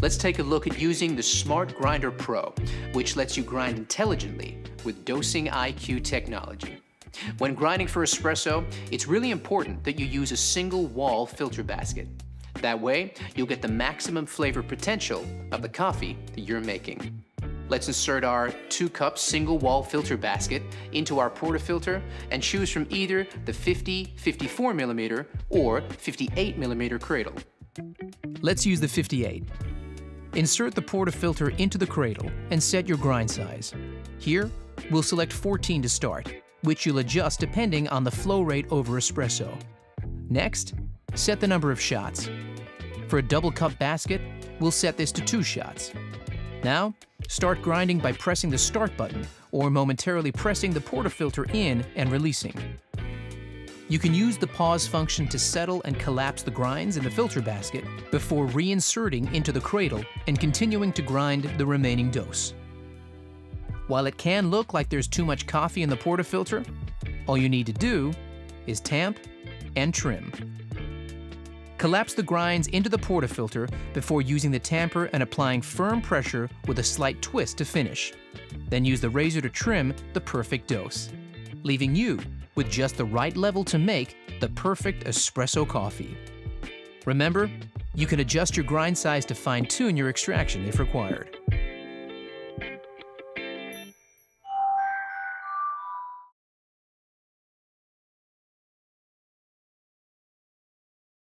let's take a look at using the Smart Grinder Pro, which lets you grind intelligently with Dosing IQ technology. When grinding for espresso, it's really important that you use a single wall filter basket. That way, you'll get the maximum flavor potential of the coffee that you're making. Let's insert our 2 cup single wall filter basket into our portafilter and choose from either the 50, 54 millimeter or 58 millimeter cradle. Let's use the 58. Insert the portafilter into the cradle and set your grind size. Here, we'll select 14 to start, which you'll adjust depending on the flow rate over espresso. Next, set the number of shots. For a double cup basket, we'll set this to two shots. Now, start grinding by pressing the start button or momentarily pressing the portafilter in and releasing. You can use the pause function to settle and collapse the grinds in the filter basket before reinserting into the cradle and continuing to grind the remaining dose. While it can look like there's too much coffee in the portafilter, all you need to do is tamp and trim. Collapse the grinds into the portafilter before using the tamper and applying firm pressure with a slight twist to finish. Then use the razor to trim the perfect dose, leaving you with just the right level to make the perfect espresso coffee. Remember, you can adjust your grind size to fine tune your extraction if required.